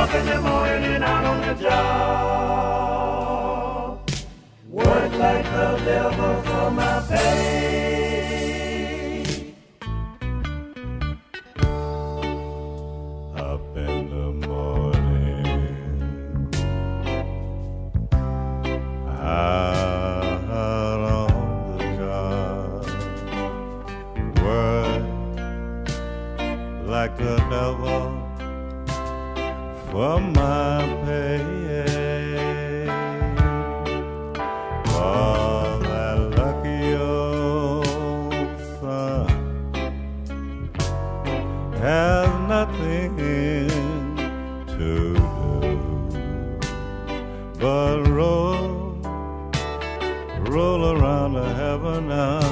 Up in the morning and out on the job. Work like the devil for my pay. For my pay. That lucky old has nothing to do but roll, roll around the heaven now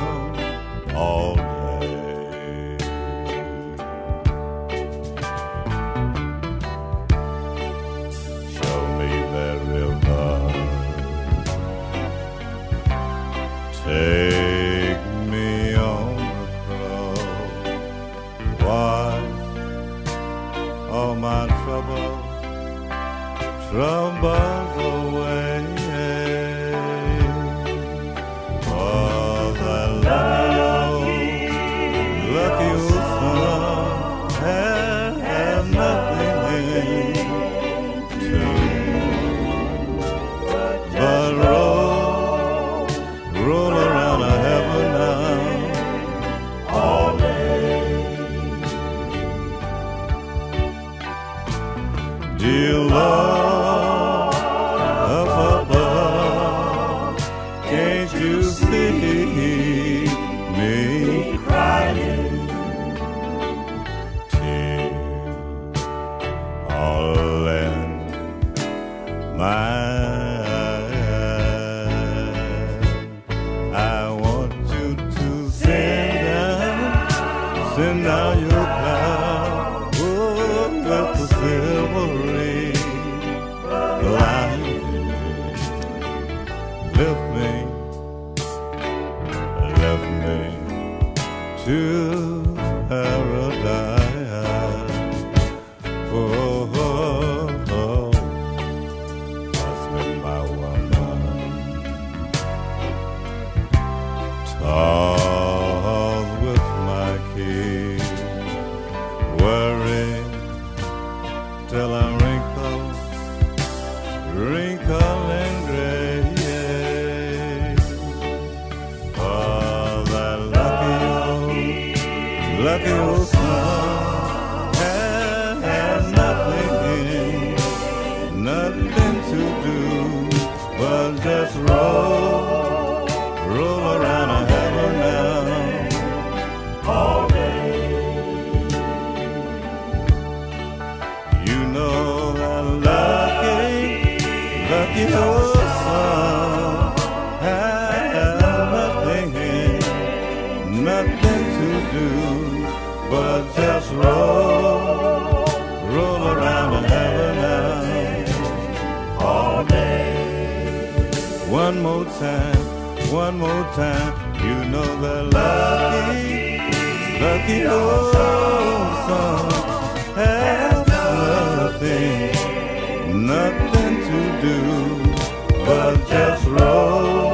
troubles, the away. Dear Lord up above, can't you see me crying? Tears all in my. I want you to send down, send down your me to lucky old sun has, has nothing, nothing to do but just roll, roll around a heaven now all day. You know that lucky, lucky old sun nothing to do but just roll, roll around the heaven now all day. One more time, one more time. You know the lucky, lucky old sun has nothing, nothing to do but just roll.